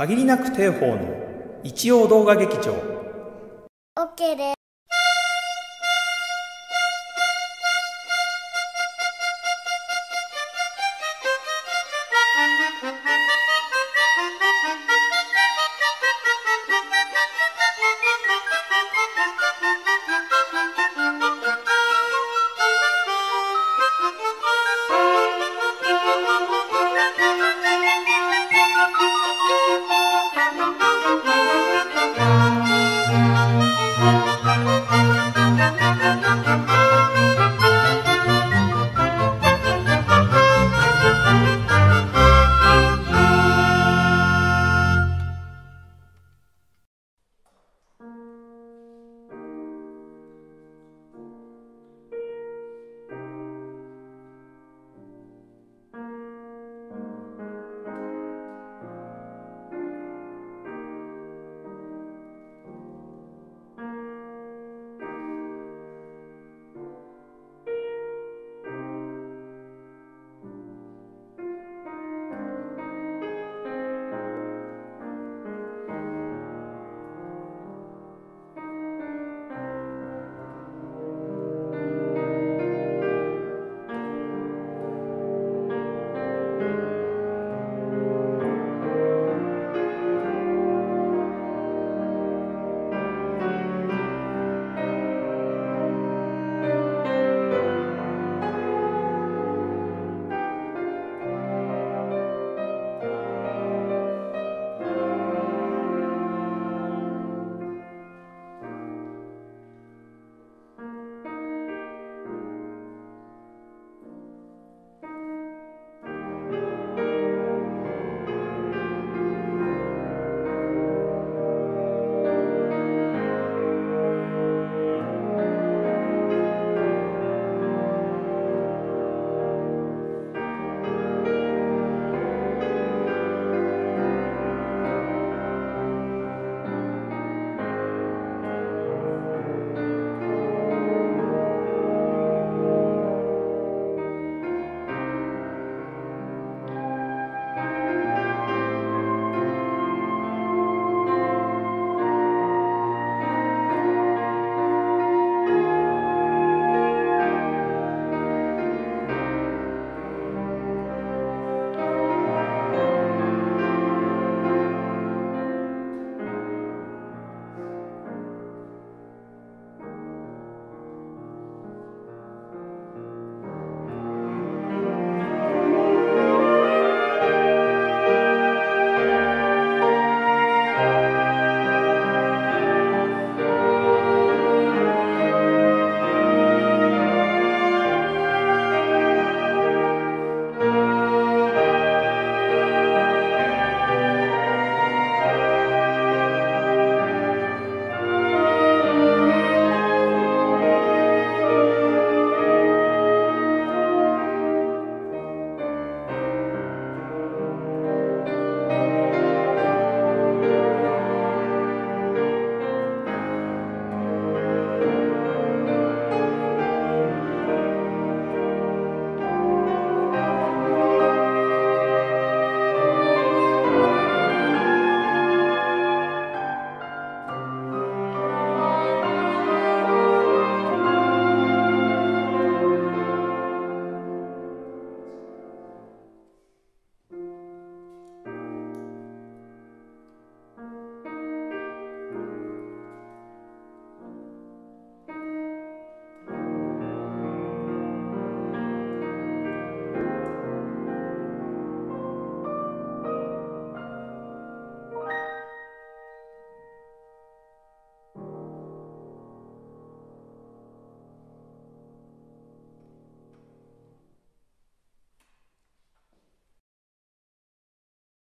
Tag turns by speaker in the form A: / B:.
A: 限りなく定法の一応動画劇場。
B: OK です。